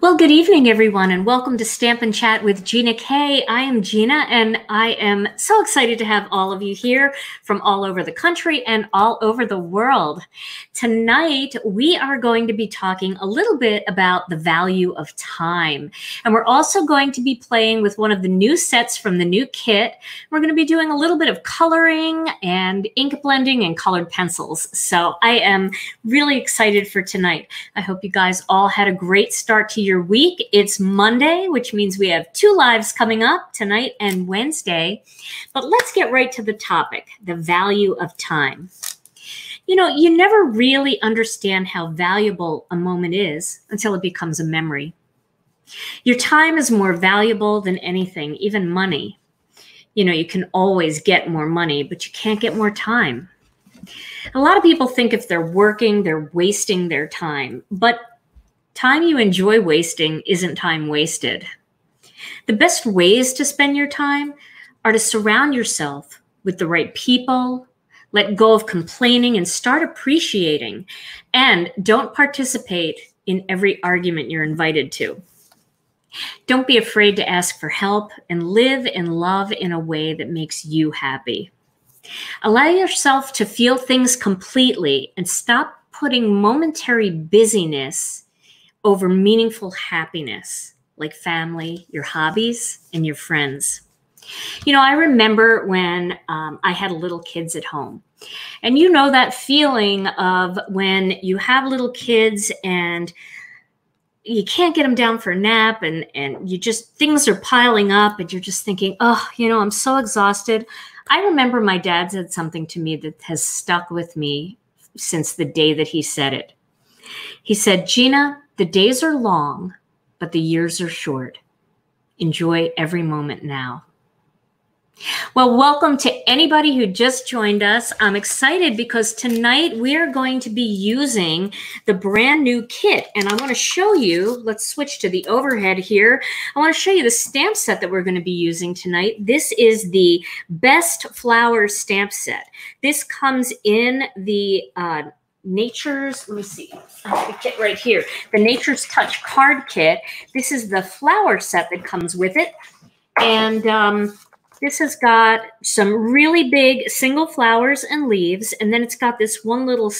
Well, good evening, everyone, and welcome to Stamp and Chat with Gina K. I am Gina, and I am so excited to have all of you here from all over the country and all over the world. Tonight, we are going to be talking a little bit about the value of time. And we're also going to be playing with one of the new sets from the new kit. We're going to be doing a little bit of coloring and ink blending and colored pencils. So I am really excited for tonight. I hope you guys all had a great start to your week. It's Monday, which means we have two lives coming up tonight and Wednesday. But let's get right to the topic the value of time. You know, you never really understand how valuable a moment is until it becomes a memory. Your time is more valuable than anything, even money. You know, you can always get more money, but you can't get more time. A lot of people think if they're working, they're wasting their time. But Time you enjoy wasting isn't time wasted. The best ways to spend your time are to surround yourself with the right people, let go of complaining and start appreciating, and don't participate in every argument you're invited to. Don't be afraid to ask for help and live and love in a way that makes you happy. Allow yourself to feel things completely and stop putting momentary busyness over meaningful happiness like family, your hobbies, and your friends. You know, I remember when um, I had little kids at home. And you know that feeling of when you have little kids and you can't get them down for a nap and and you just things are piling up and you're just thinking, "Oh, you know, I'm so exhausted." I remember my dad said something to me that has stuck with me since the day that he said it. He said, "Gina, the days are long, but the years are short. Enjoy every moment now. Well, welcome to anybody who just joined us. I'm excited because tonight we are going to be using the brand new kit. And I want to show you, let's switch to the overhead here. I want to show you the stamp set that we're going to be using tonight. This is the Best Flower stamp set. This comes in the uh, Nature's, let me see, the kit right here, the Nature's Touch card kit. This is the flower set that comes with it. And um, this has got some really big single flowers and leaves. And then it's got this one little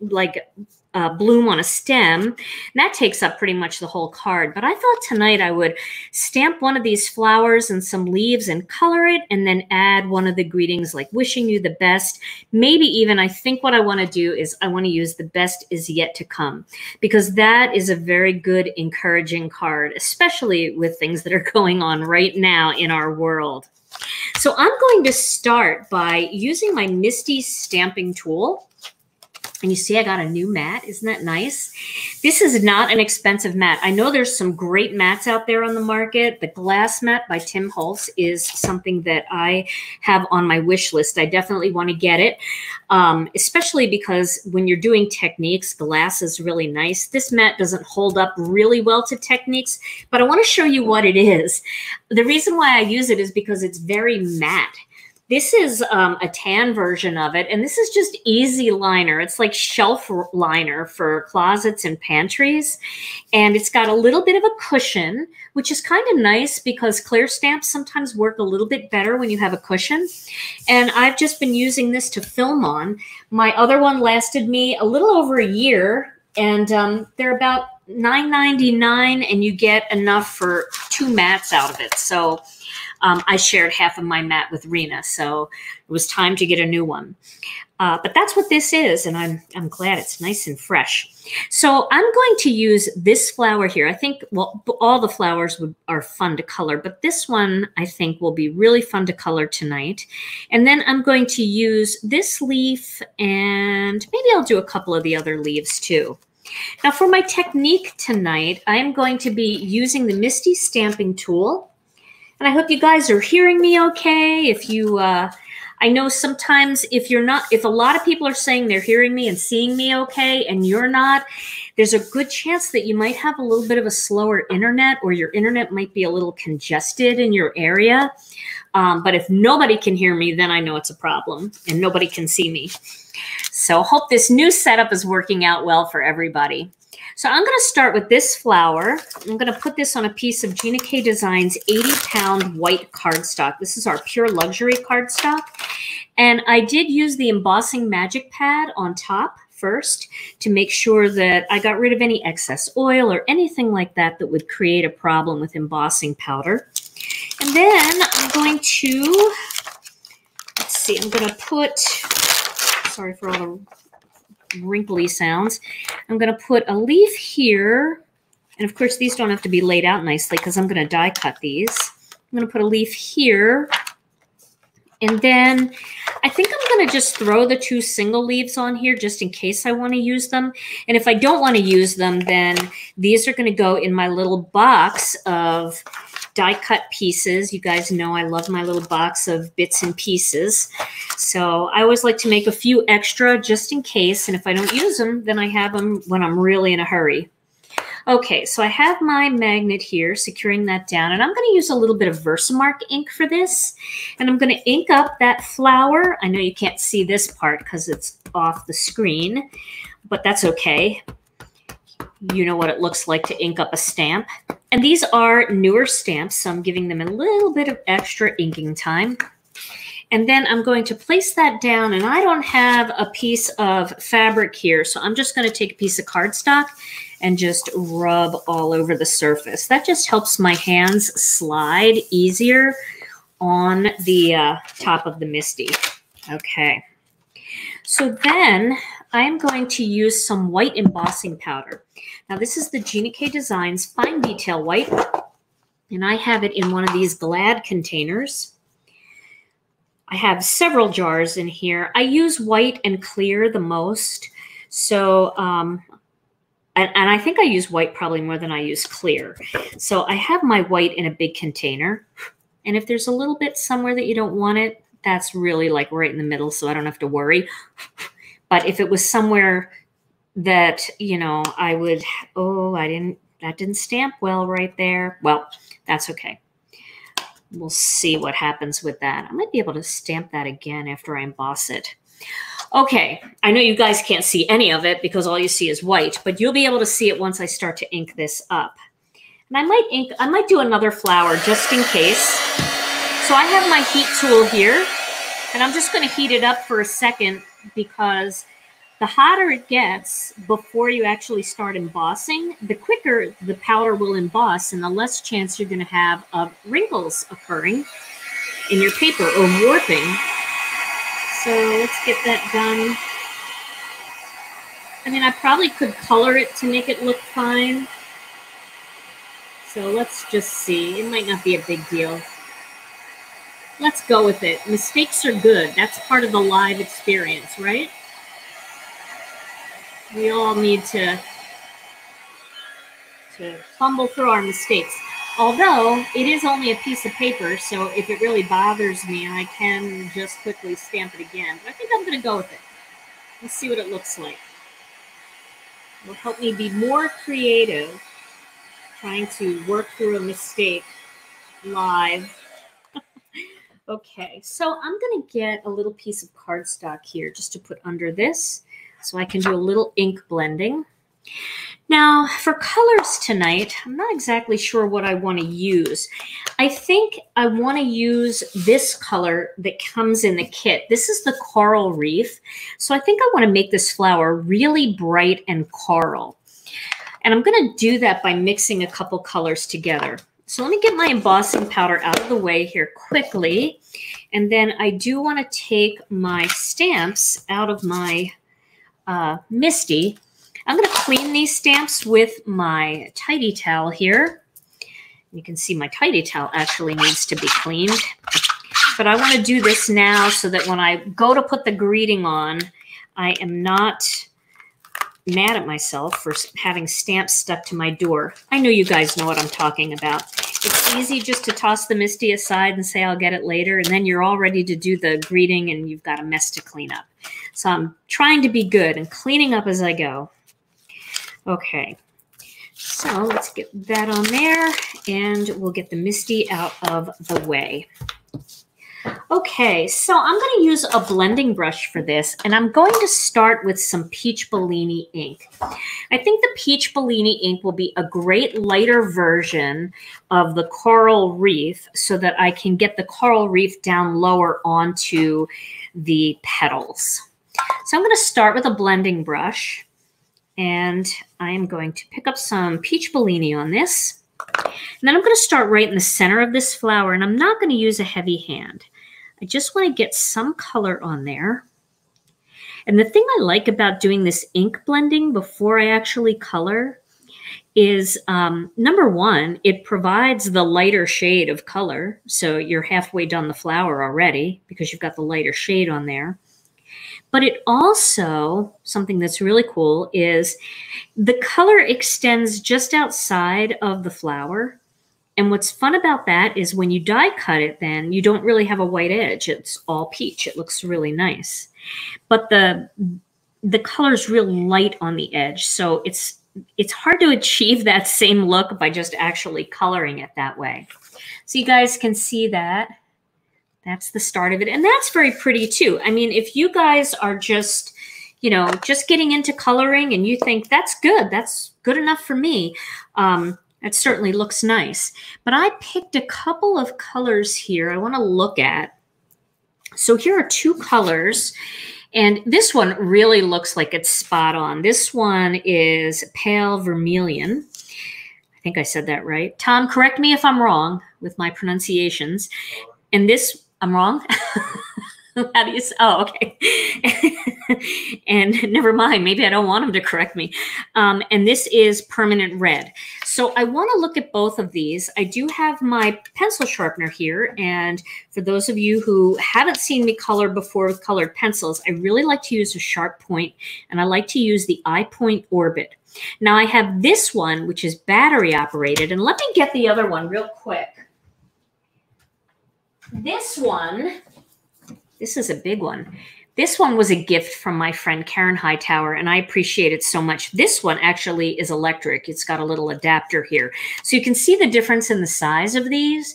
like uh, bloom on a stem. And that takes up pretty much the whole card. But I thought tonight I would stamp one of these flowers and some leaves and color it and then add one of the greetings like wishing you the best. Maybe even I think what I want to do is I want to use the best is yet to come because that is a very good encouraging card, especially with things that are going on right now in our world. So I'm going to start by using my MISTI stamping tool. And you see I got a new mat. Isn't that nice? This is not an expensive mat. I know there's some great mats out there on the market. The glass mat by Tim Holtz is something that I have on my wish list. I definitely want to get it, um, especially because when you're doing techniques, glass is really nice. This mat doesn't hold up really well to techniques, but I want to show you what it is. The reason why I use it is because it's very matte. This is um, a tan version of it, and this is just easy liner. It's like shelf liner for closets and pantries. And it's got a little bit of a cushion, which is kind of nice because clear stamps sometimes work a little bit better when you have a cushion. And I've just been using this to film on. My other one lasted me a little over a year, and um, they're about $9.99, and you get enough for two mats out of it. So um, I shared half of my mat with Rena, so it was time to get a new one. Uh, but that's what this is, and I'm I'm glad it's nice and fresh. So I'm going to use this flower here. I think well, all the flowers would, are fun to color, but this one I think will be really fun to color tonight. And then I'm going to use this leaf, and maybe I'll do a couple of the other leaves too. Now for my technique tonight, I am going to be using the MISTI stamping tool. And I hope you guys are hearing me okay. If you, uh, I know sometimes if you're not, if a lot of people are saying they're hearing me and seeing me okay and you're not, there's a good chance that you might have a little bit of a slower internet or your internet might be a little congested in your area. Um, but if nobody can hear me, then I know it's a problem and nobody can see me. So hope this new setup is working out well for everybody. So I'm going to start with this flower. I'm going to put this on a piece of Gina K Designs 80 pound white cardstock. This is our pure luxury cardstock. And I did use the embossing magic pad on top first to make sure that I got rid of any excess oil or anything like that that would create a problem with embossing powder. And then I'm going to, let's see, I'm going to put, sorry for all the wrinkly sounds. I'm going to put a leaf here. And of course, these don't have to be laid out nicely because I'm going to die cut these. I'm going to put a leaf here. And then I think I'm going to just throw the two single leaves on here just in case I want to use them. And if I don't want to use them, then these are going to go in my little box of die cut pieces. You guys know I love my little box of bits and pieces. So I always like to make a few extra just in case. And if I don't use them, then I have them when I'm really in a hurry. Okay, so I have my magnet here, securing that down, and I'm going to use a little bit of Versamark ink for this, and I'm going to ink up that flower. I know you can't see this part because it's off the screen, but that's okay. You know what it looks like to ink up a stamp. And these are newer stamps, so I'm giving them a little bit of extra inking time. And then I'm going to place that down, and I don't have a piece of fabric here, so I'm just going to take a piece of cardstock and just rub all over the surface. That just helps my hands slide easier on the uh, top of the MISTI. Okay. So then I'm going to use some white embossing powder. Now this is the Gina K Designs Fine Detail White, and I have it in one of these Glad containers. I have several jars in here. I use white and clear the most. So, um, and, and I think I use white probably more than I use clear. So I have my white in a big container. And if there's a little bit somewhere that you don't want it, that's really like right in the middle. So I don't have to worry. But if it was somewhere that, you know, I would, oh, I didn't, that didn't stamp well right there. Well, that's okay. We'll see what happens with that. I might be able to stamp that again after I emboss it. Okay, I know you guys can't see any of it because all you see is white, but you'll be able to see it once I start to ink this up. And I might ink, I might do another flower just in case. So I have my heat tool here, and I'm just gonna heat it up for a second because the hotter it gets before you actually start embossing, the quicker the powder will emboss and the less chance you're going to have of wrinkles occurring in your paper or warping. So let's get that done. I mean, I probably could color it to make it look fine. So let's just see. It might not be a big deal. Let's go with it. Mistakes are good. That's part of the live experience, right? We all need to to fumble through our mistakes. Although it is only a piece of paper, so if it really bothers me, I can just quickly stamp it again. But I think I'm going to go with it. Let's see what it looks like. It will help me be more creative trying to work through a mistake live. okay, so I'm going to get a little piece of cardstock here just to put under this so I can do a little ink blending. Now, for colors tonight, I'm not exactly sure what I want to use. I think I want to use this color that comes in the kit. This is the Coral Reef. So I think I want to make this flower really bright and coral. And I'm going to do that by mixing a couple colors together. So let me get my embossing powder out of the way here quickly. And then I do want to take my stamps out of my uh, MISTI. I'm going to clean these stamps with my tidy towel here. You can see my tidy towel actually needs to be cleaned. But I want to do this now so that when I go to put the greeting on, I am not mad at myself for having stamps stuck to my door. I know you guys know what I'm talking about. It's easy just to toss the MISTI aside and say, I'll get it later. And then you're all ready to do the greeting and you've got a mess to clean up. So I'm trying to be good and cleaning up as I go. Okay. So let's get that on there and we'll get the MISTI out of the way. Okay, so I'm going to use a blending brush for this, and I'm going to start with some Peach Bellini ink. I think the Peach Bellini ink will be a great lighter version of the coral reef so that I can get the coral reef down lower onto the petals. So I'm going to start with a blending brush, and I'm going to pick up some Peach Bellini on this. And then I'm going to start right in the center of this flower, and I'm not going to use a heavy hand. I just want to get some color on there. And the thing I like about doing this ink blending before I actually color is um, number one, it provides the lighter shade of color. So you're halfway done the flower already because you've got the lighter shade on there. But it also, something that's really cool is the color extends just outside of the flower. And what's fun about that is when you die cut it, then you don't really have a white edge. It's all peach. It looks really nice. But the the color's real light on the edge. So it's it's hard to achieve that same look by just actually coloring it that way. So you guys can see that. That's the start of it. And that's very pretty too. I mean, if you guys are just, you know, just getting into coloring and you think that's good, that's good enough for me, um, it certainly looks nice. But I picked a couple of colors here I want to look at. So here are two colors. And this one really looks like it's spot on. This one is pale vermilion. I think I said that right. Tom, correct me if I'm wrong with my pronunciations. And this I'm wrong. How do you? Oh, okay. and never mind. Maybe I don't want him to correct me. Um, and this is permanent red. So I want to look at both of these. I do have my pencil sharpener here, and for those of you who haven't seen me color before with colored pencils, I really like to use a sharp point, and I like to use the iPoint Orbit. Now I have this one, which is battery operated, and let me get the other one real quick. This one, this is a big one. This one was a gift from my friend Karen Hightower, and I appreciate it so much. This one actually is electric. It's got a little adapter here. So you can see the difference in the size of these.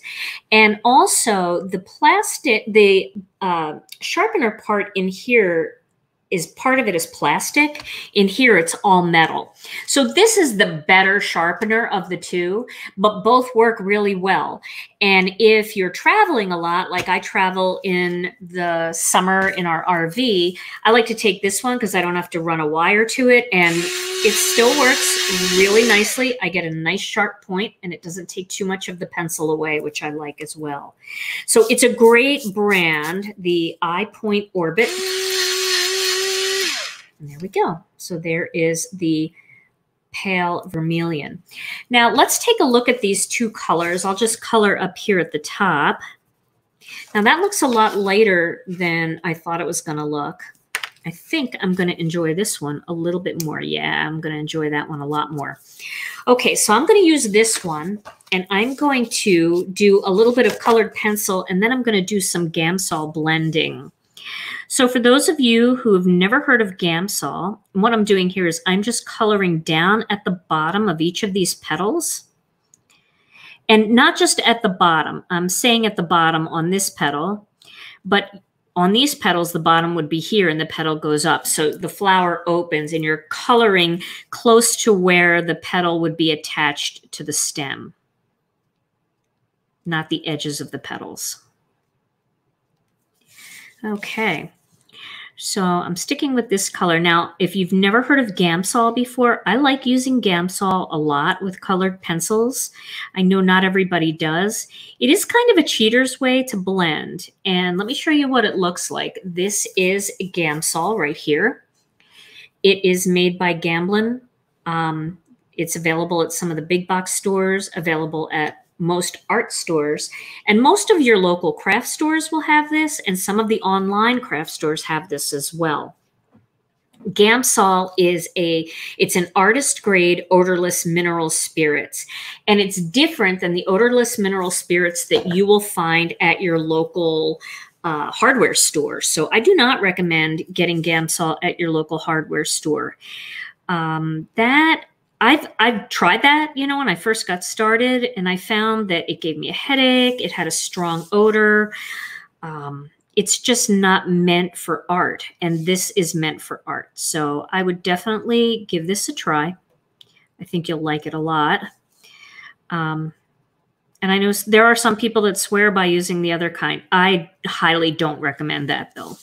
And also the plastic, the uh, sharpener part in here is part of it is plastic. In here, it's all metal. So this is the better sharpener of the two, but both work really well. And if you're traveling a lot, like I travel in the summer in our RV, I like to take this one because I don't have to run a wire to it. And it still works really nicely. I get a nice sharp point and it doesn't take too much of the pencil away, which I like as well. So it's a great brand, the iPoint Orbit. And there we go. So there is the pale vermilion. Now let's take a look at these two colors. I'll just color up here at the top. Now that looks a lot lighter than I thought it was going to look. I think I'm going to enjoy this one a little bit more. Yeah, I'm going to enjoy that one a lot more. Okay, so I'm going to use this one and I'm going to do a little bit of colored pencil and then I'm going to do some Gamsol blending. So for those of you who have never heard of Gamsol, what I'm doing here is I'm just coloring down at the bottom of each of these petals. And not just at the bottom, I'm saying at the bottom on this petal, but on these petals, the bottom would be here and the petal goes up. So the flower opens and you're coloring close to where the petal would be attached to the stem, not the edges of the petals. Okay. So I'm sticking with this color. Now, if you've never heard of Gamsol before, I like using Gamsol a lot with colored pencils. I know not everybody does. It is kind of a cheater's way to blend. And let me show you what it looks like. This is Gamsol right here. It is made by Gamblin. Um, it's available at some of the big box stores, available at most art stores. And most of your local craft stores will have this, and some of the online craft stores have this as well. Gamsol is a it's an artist grade odorless mineral spirits and it's different than the odorless mineral spirits that you will find at your local uh, hardware store. So I do not recommend getting Gamsol at your local hardware store. Um, that I've I've tried that, you know, when I first got started, and I found that it gave me a headache. It had a strong odor. um, it's just not meant for art. And this is meant for art. So I would definitely give this a try. I think you'll like it a lot. Um, and I know there are some people that swear by using the other kind. I highly don't recommend that though.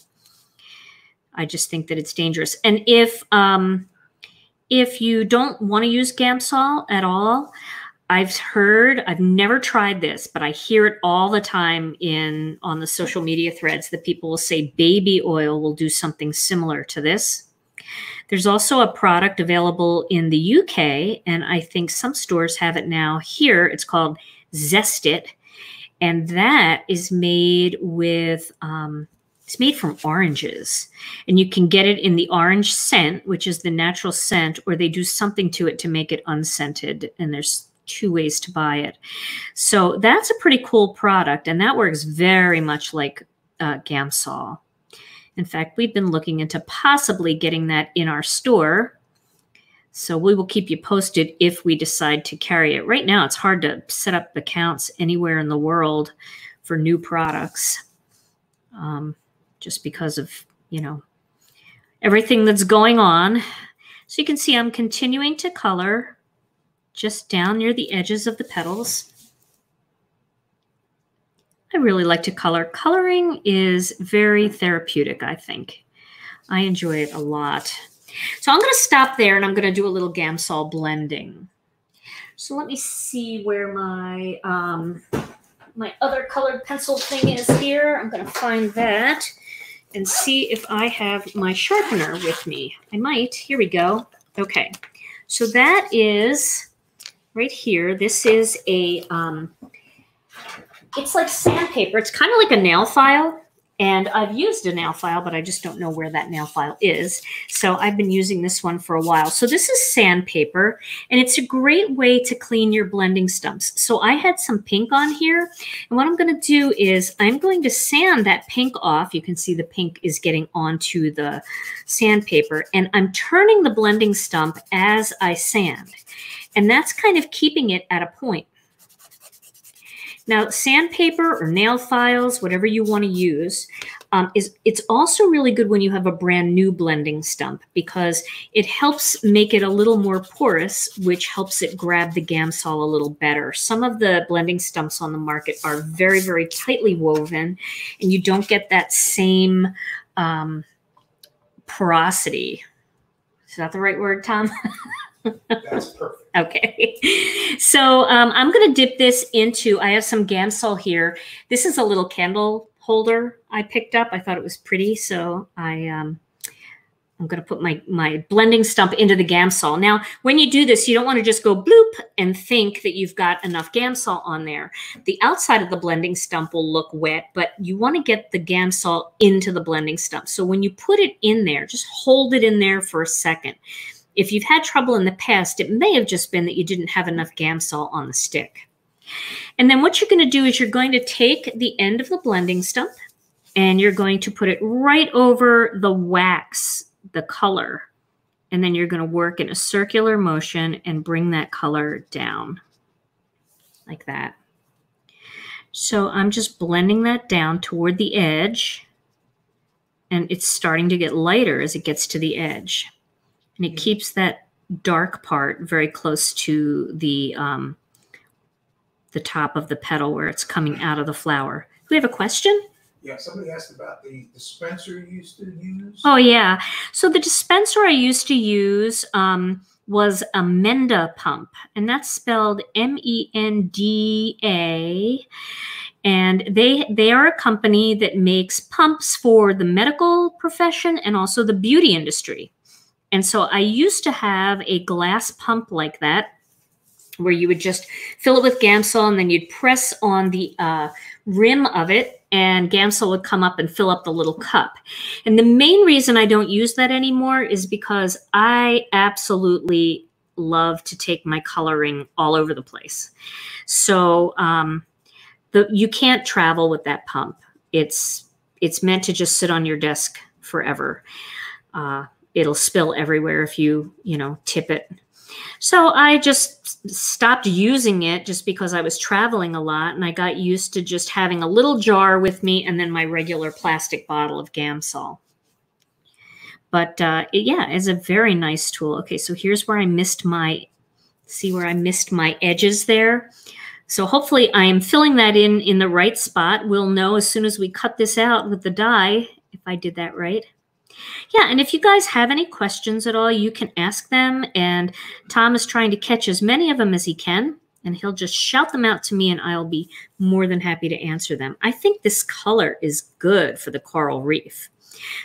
I just think that it's dangerous. And if um, if you don't want to use Gamsol at all, I've heard, I've never tried this, but I hear it all the time in on the social media threads that people will say baby oil will do something similar to this. There's also a product available in the UK, and I think some stores have it now here. It's called Zest It, and that is made with um, it's made from oranges, and you can get it in the orange scent, which is the natural scent, or they do something to it to make it unscented. And there's two ways to buy it. So that's a pretty cool product, and that works very much like uh, Gamsol. In fact, we've been looking into possibly getting that in our store. So we will keep you posted if we decide to carry it. Right now, it's hard to set up accounts anywhere in the world for new products um, just because of, you know, everything that's going on. So you can see I'm continuing to color just down near the edges of the petals. I really like to color. Coloring is very therapeutic, I think. I enjoy it a lot. So I'm going to stop there and I'm going to do a little Gamsol blending. So let me see where my um, my other colored pencil thing is here. I'm going to find that and see if I have my sharpener with me. I might. Here we go. Okay. So that is right here. This is a um, it's like sandpaper. It's kind of like a nail file. And I've used a nail file, but I just don't know where that nail file is. So I've been using this one for a while. So this is sandpaper, and it's a great way to clean your blending stumps. So I had some pink on here, and what I'm going to do is I'm going to sand that pink off. You can see the pink is getting onto the sandpaper, and I'm turning the blending stump as I sand. And that's kind of keeping it at a point. Now, sandpaper or nail files, whatever you want to use, um, is it's also really good when you have a brand new blending stump because it helps make it a little more porous, which helps it grab the Gamsol a little better. Some of the blending stumps on the market are very, very tightly woven, and you don't get that same um, porosity. Is that the right word, Tom? That's perfect. Okay. So um, I'm going to dip this into, I have some Gamsol here. This is a little candle holder I picked up. I thought it was pretty. So I, um, I'm going to put my, my blending stump into the Gamsol. Now, when you do this, you don't want to just go bloop and think that you've got enough Gamsol on there. The outside of the blending stump will look wet, but you want to get the Gamsol into the blending stump. So when you put it in there, just hold it in there for a second. If you've had trouble in the past, it may have just been that you didn't have enough Gamsol on the stick. And then what you're going to do is you're going to take the end of the blending stump and you're going to put it right over the wax, the color. And then you're going to work in a circular motion and bring that color down like that. So I'm just blending that down toward the edge and it's starting to get lighter as it gets to the edge and it keeps that dark part very close to the um, the top of the petal where it's coming out of the flower. Do we have a question? Yeah, somebody asked about the dispenser you used to use. Oh yeah, so the dispenser I used to use um, was a Menda pump, and that's spelled M E N D A. And they they are a company that makes pumps for the medical profession and also the beauty industry. And so I used to have a glass pump like that where you would just fill it with Gamsol and then you'd press on the uh, rim of it and Gamsol would come up and fill up the little cup. And the main reason I don't use that anymore is because I absolutely love to take my coloring all over the place. So um, the, you can't travel with that pump. It's it's meant to just sit on your desk forever. Uh, it'll spill everywhere if you, you know, tip it. So I just stopped using it just because I was traveling a lot and I got used to just having a little jar with me and then my regular plastic bottle of Gamsol. But uh, it, yeah, it's a very nice tool. Okay, so here's where I missed my, see where I missed my edges there. So hopefully I am filling that in in the right spot. We'll know as soon as we cut this out with the die if I did that right. Yeah, and if you guys have any questions at all, you can ask them. And Tom is trying to catch as many of them as he can. And he'll just shout them out to me, and I'll be more than happy to answer them. I think this color is good for the coral reef.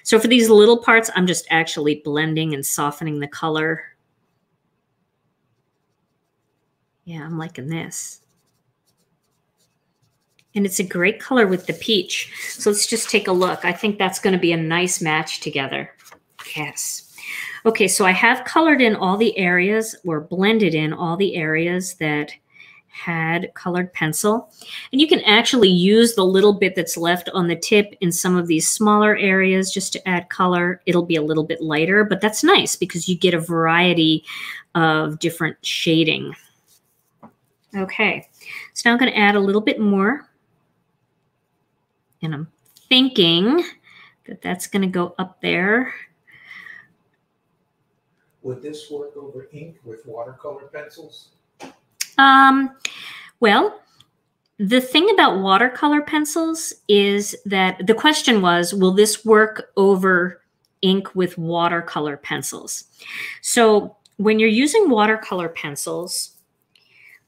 So for these little parts, I'm just actually blending and softening the color. Yeah, I'm liking this. And it's a great color with the peach. So let's just take a look. I think that's going to be a nice match together. Yes. Okay, so I have colored in all the areas or blended in all the areas that had colored pencil. And you can actually use the little bit that's left on the tip in some of these smaller areas just to add color. It'll be a little bit lighter, but that's nice because you get a variety of different shading. Okay, so now I'm going to add a little bit more. And I'm thinking that that's going to go up there. Would this work over ink with watercolor pencils? Um, well, the thing about watercolor pencils is that the question was, will this work over ink with watercolor pencils? So when you're using watercolor pencils,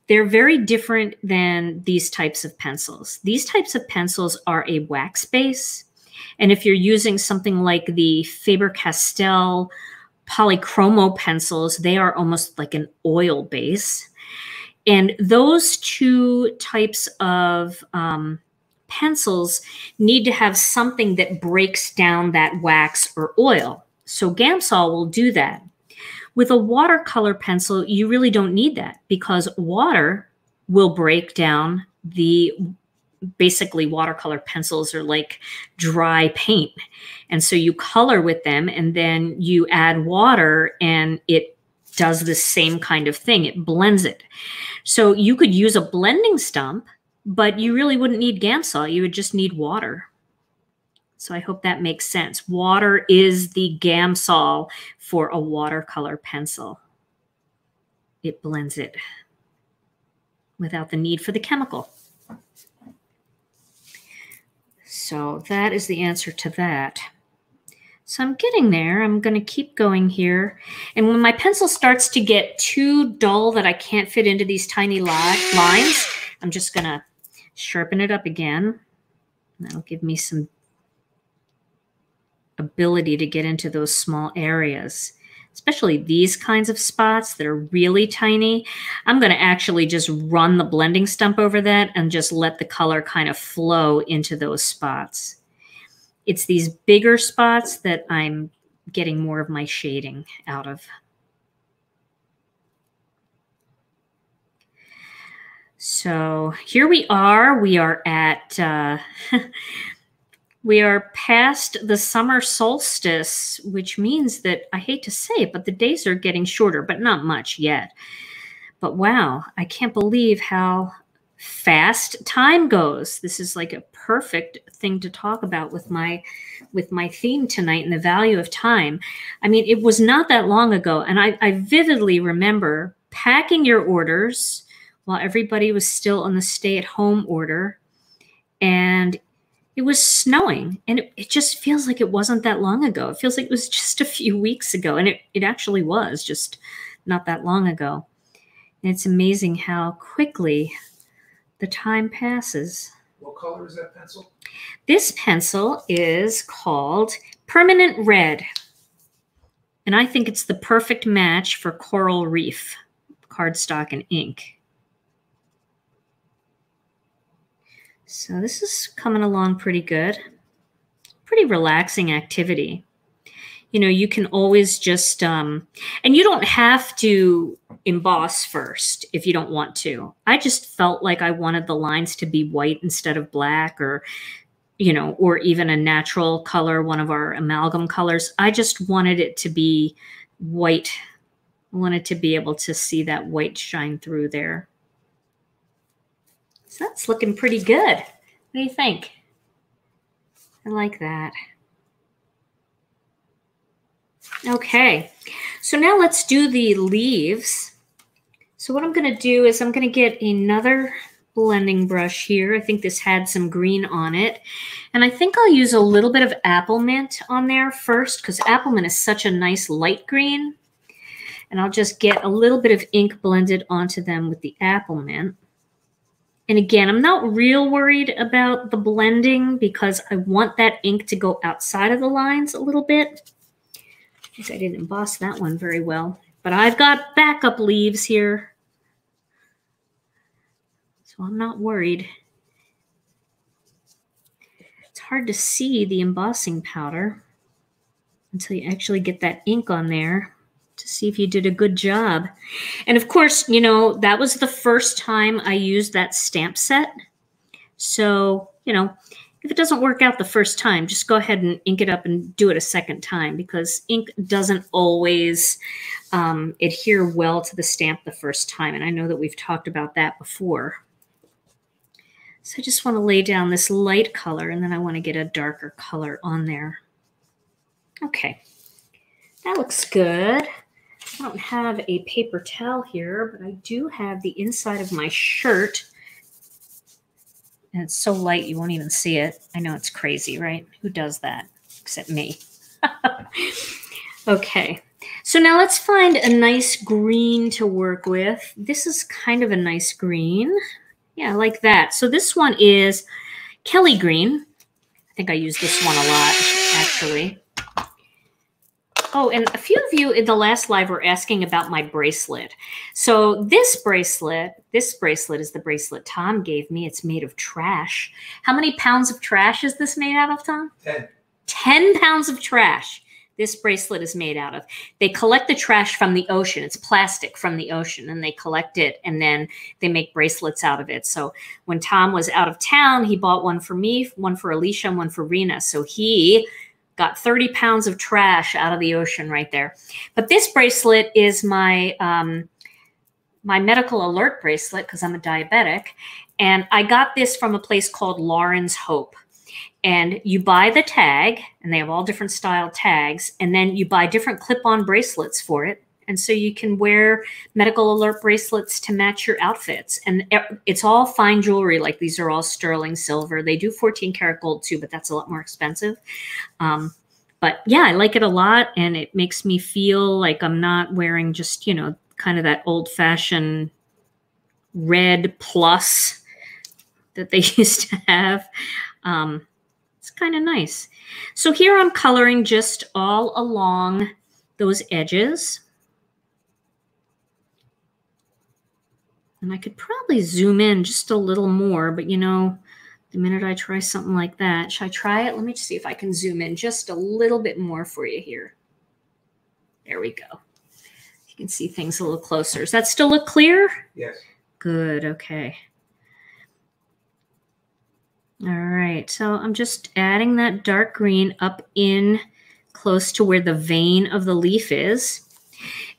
they're very different than these types of pencils. These types of pencils are a wax base. And if you're using something like the Faber-Castell polychromo pencils, they are almost like an oil base. And those two types of um, pencils need to have something that breaks down that wax or oil. So Gamsol will do that. With a watercolor pencil, you really don't need that because water will break down the basically watercolor pencils are like dry paint. And so you color with them and then you add water and it does the same kind of thing. It blends it. So you could use a blending stump, but you really wouldn't need Gamsol. You would just need water. So I hope that makes sense. Water is the Gamsol for a watercolor pencil. It blends it without the need for the chemical. So that is the answer to that. So I'm getting there. I'm going to keep going here. And when my pencil starts to get too dull that I can't fit into these tiny li lines, I'm just going to sharpen it up again. That'll give me some ability to get into those small areas, especially these kinds of spots that are really tiny. I'm going to actually just run the blending stump over that and just let the color kind of flow into those spots. It's these bigger spots that I'm getting more of my shading out of. So here we are. We are at uh, We are past the summer solstice, which means that I hate to say it, but the days are getting shorter, but not much yet. But wow, I can't believe how fast time goes. This is like a perfect thing to talk about with my with my theme tonight and the value of time. I mean, it was not that long ago, and I, I vividly remember packing your orders while everybody was still on the stay-at-home order. And it was snowing and it, it, just feels like it wasn't that long ago. It feels like it was just a few weeks ago and it, it actually was just not that long ago. And it's amazing how quickly the time passes. What color is that pencil? This pencil is called permanent red. And i think it's the perfect match for coral reef cardstock and ink So this is coming along pretty good. Pretty relaxing activity. You know, you can always just, um, and you don't have to emboss first if you don't want to. I just felt like I wanted the lines to be white instead of black or you know, or even a natural color, one of our amalgam colors. I just wanted it to be white. I wanted to be able to see that white shine through there. So that's looking pretty good. What do you think? I like that. Okay, so now let's do the leaves. So what I'm going to do is I'm going to get another blending brush here. I think this had some green on it. And I think I'll use a little bit of Applemint on there first because Applemint is such a nice light green. And I'll just get a little bit of ink blended onto them with the Applemint. And again, I'm not real worried about the blending because I want that ink to go outside of the lines a little bit. I didn't emboss that one very well. But I've got backup leaves here so I'm not worried. It's hard to see the embossing powder until you actually get that ink on there to see if you did a good job. And of course, you know, that was the first time I used that stamp set. So, you know, if it doesn't work out the first time, just go ahead and ink it up and do it a second time because ink doesn't always um, adhere well to the stamp the first time. And I know that we've talked about that before. So I just want to lay down this light color and then I want to get a darker color on there. Okay, that looks good. I don't have a paper towel here, but I do have the inside of my shirt. And it's so light you won't even see it. I know it's crazy, right? Who does that except me? okay, so now let's find a nice green to work with. This is kind of a nice green. Yeah, like that. So this one is Kelly Green. I think I use this one a lot, actually. Oh, and a few of you in the last live were asking about my bracelet. So this bracelet, this bracelet is the bracelet Tom gave me. It's made of trash. How many pounds of trash is this made out of, Tom? 10. 10 pounds of trash this bracelet is made out of. They collect the trash from the ocean. It's plastic from the ocean, and they collect it and then they make bracelets out of it. So when Tom was out of town, he bought one for me, one for Alicia, and one for Rena. So he got 30 pounds of trash out of the ocean right there. But this bracelet is my um, my medical alert bracelet because I'm a diabetic, and I got this from a place called Lauren's Hope and you buy the tag and they have all different style tags and then you buy different clip-on bracelets for it and so you can wear medical alert bracelets to match your outfits. And it's all fine jewelry. Like these are all sterling silver. They do 14 karat gold too but that's a lot more expensive. Um, but yeah i like it a lot and it makes me feel like i'm not wearing just you know kind of that old fashioned red plus that they used to have. Um, it's kind of nice. So here I'm coloring just all along those edges. And I could probably zoom in just a little more, but you know, the minute I try something like that, should I try it? Let me just see if I can zoom in just a little bit more for you here. There we go. You can see things a little closer. Does that still look clear? Yes. Good, okay. All right, so I'm just adding that dark green up in close to where the vein of the leaf is.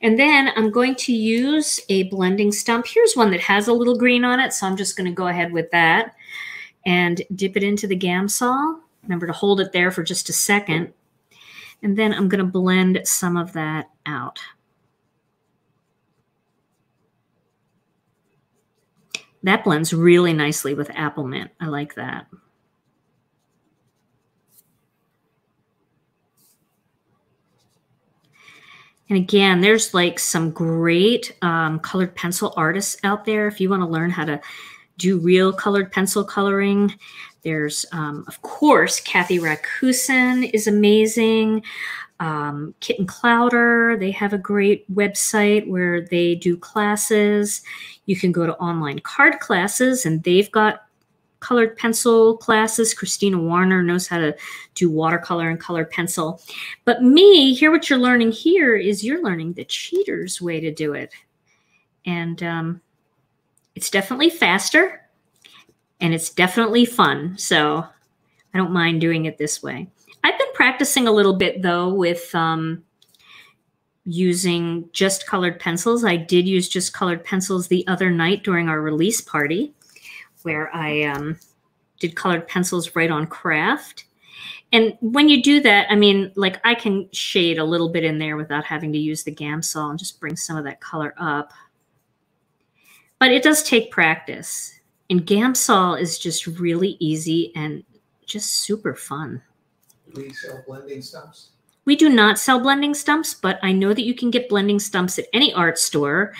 And then I'm going to use a blending stump. Here's one that has a little green on it, so I'm just going to go ahead with that and dip it into the Gamsol. Remember to hold it there for just a second. And then I'm going to blend some of that out. That blends really nicely with Applemint. I like that. And again, there's like some great um, colored pencil artists out there. If you want to learn how to do real colored pencil coloring, there's, um, of course, Kathy Racoosin is amazing um, Kit and Clowder, They have a great website where they do classes. You can go to online card classes, and they've got colored pencil classes. Kristina Werner knows how to do watercolor and colored pencil. But me, here, what you're learning here is you're learning the cheater's way to do it. And um, it's definitely faster and it's definitely fun. So I don't mind doing it this way. I've been practicing a little bit though with um, using just colored pencils. I did use just colored pencils the other night during our release party where I um, did colored pencils right on kraft. And when you do that, I mean, like I can shade a little bit in there without having to use the Gamsol and just bring some of that color up. But it does take practice. And Gamsol is just really easy and just super fun. Do we sell blending stumps? We do not sell blending stumps, but I know that you can get blending stumps at any art store.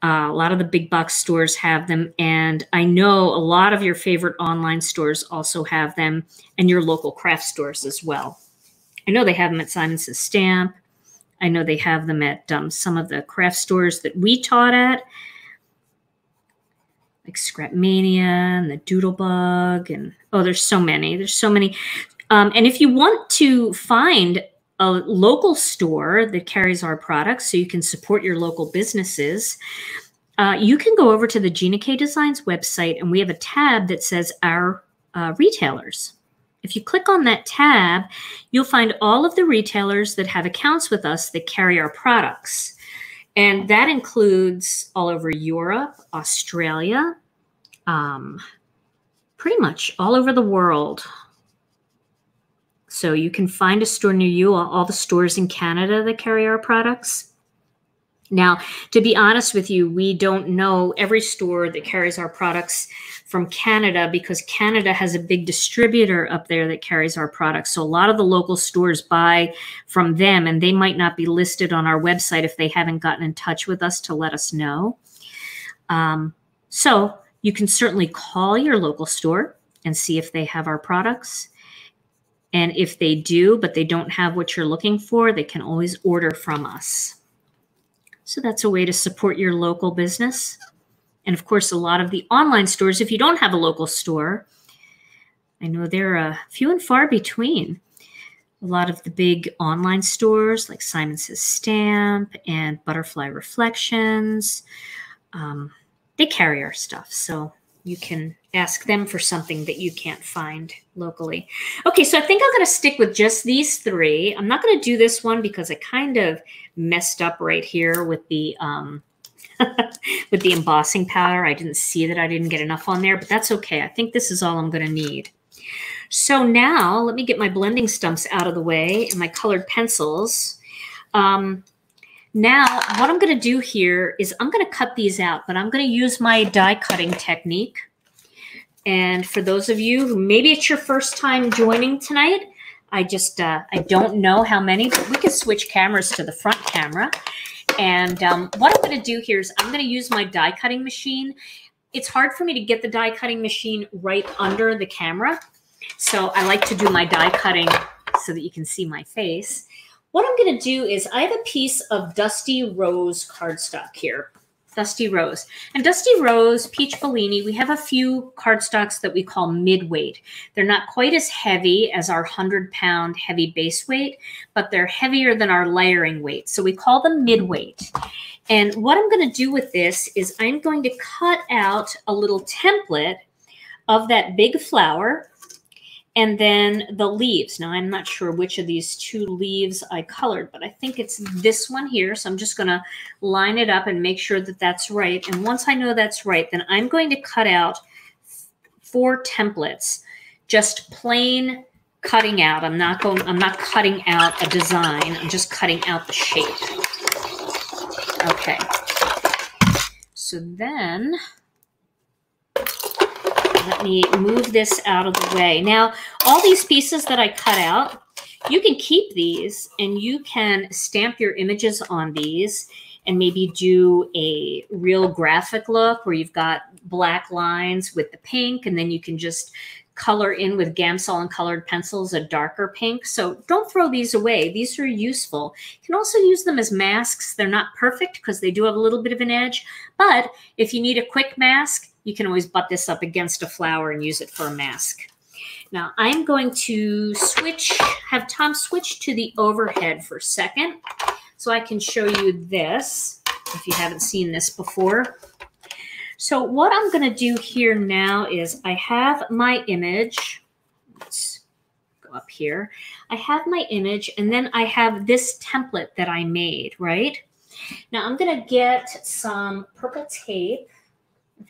Uh, a lot of the big box stores have them, and I know a lot of your favorite online stores also have them, and your local craft stores as well. I know they have them at Simon's Stamp. I know they have them at um, some of the craft stores that we taught at, like Scrapmania and the Doodlebug, and oh, there's so many. There's so many. Um, and if you want to find a local store that carries our products so you can support your local businesses, uh, you can go over to the Gina K Designs website and we have a tab that says Our uh, Retailers. If you click on that tab, you'll find all of the retailers that have accounts with us that carry our products. And that includes all over Europe, Australia, um, pretty much all over the world. So you can find a store near you, all, the stores in Canada that carry our products. Now, to be honest with you, we don't know every store that carries our products from Canada because Canada has a big distributor up there that carries our products. So a lot of the local stores buy from them and they might not be listed on our website if they haven't gotten in touch with us to let us know. Um, so you can certainly call your local store and see if they have our products. And if they do, but they don't have what you're looking for, they can always order from us. So that's a way to support your local business. And of course, a lot of the online stores, if you don't have a local store, I know they're a few and far between. A lot of the big online stores like Simon Says Stamp and Butterfly Reflections, um, they carry our stuff. So you can ask them for something that you can't find locally. Okay, so I think I'm going to stick with just these three. I'm not going to do this one because I kind of messed up right here with the um, with the embossing powder. I didn't see that I didn't get enough on there, but that's okay. I think this is all I'm going to need. So now let me get my blending stumps out of the way and my colored pencils. Um, now, what I'm going to do here is I'm going to cut these out, but I'm going to use my die cutting technique. And for those of you who maybe it's your first time joining tonight, I just, uh, I don't know how many, but we can switch cameras to the front camera. And um, what I'm going to do here is I'm going to use my die cutting machine. It's hard for me to get the die cutting machine right under the camera. So I like to do my die cutting so that you can see my face. What I'm going to do is I have a piece of Dusty Rose cardstock here. Dusty Rose. And Dusty Rose, Peach Bellini, we have a few cardstocks that we call midweight. They're not quite as heavy as our 100 pound heavy base weight, but they're heavier than our layering weight. So we call them midweight. And what I'm going to do with this is I'm going to cut out a little template of that big flower and then the leaves. Now, I'm not sure which of these two leaves I colored, but I think it's this one here. So I'm just going to line it up and make sure that that's right. And once I know that's right, then I'm going to cut out four templates, just plain cutting out. I'm not going, I'm not cutting out a design. I'm just cutting out the shape. Okay. So then let me move this out of the way. Now, all these pieces that I cut out, you can keep these and you can stamp your images on these and maybe do a real graphic look where you've got black lines with the pink and then you can just color in with Gamsol and colored pencils a darker pink. So don't throw these away. These are useful. You can also use them as masks. They're not perfect because they do have a little bit of an edge. But if you need a quick mask, you can always butt this up against a flower and use it for a mask. Now I'm going to switch, have Tom switch to the overhead for a second so I can show you this if you haven't seen this before. So what I'm going to do here now is I have my image. Let's go up here. I have my image and then I have this template that I made, right? Now I'm gonna get some purple tape.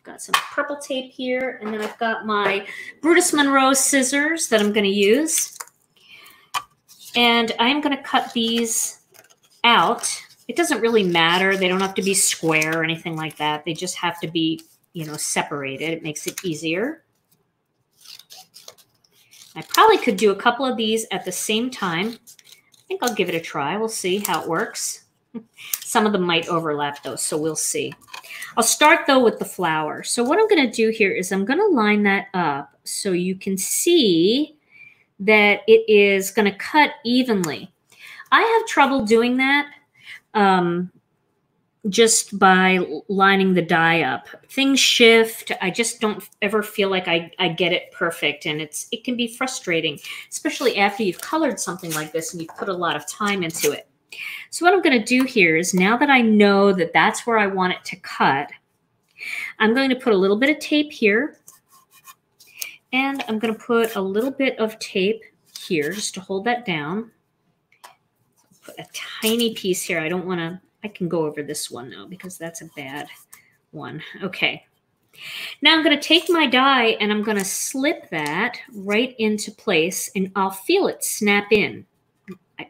I've got some purple tape here and then I've got my Brutus Monroe scissors that I'm gonna use. And I'm gonna cut these out. It doesn't really matter. They don't have to be square or anything like that. They just have to be, you know, separated. It makes it easier. I probably could do a couple of these at the same time. I think I'll give it a try. We'll see how it works. Some of them might overlap though, so we'll see. I'll start though with the flower. So what I'm going to do here is I'm going to line that up so you can see that it is going to cut evenly. I have trouble doing that. Um, just by lining the die up. Things shift. I just don't ever feel like I, I get it perfect. And it's it can be frustrating, especially after you've colored something like this and you've put a lot of time into it. So what I'm going to do here is now that I know that that's where I want it to cut, I'm going to put a little bit of tape here. And I'm going to put a little bit of tape here just to hold that down. Put a tiny piece here. I don't want to I can go over this one though, because that's a bad one. Okay. Now I'm going to take my die and I'm going to slip that right into place and I'll feel it snap in.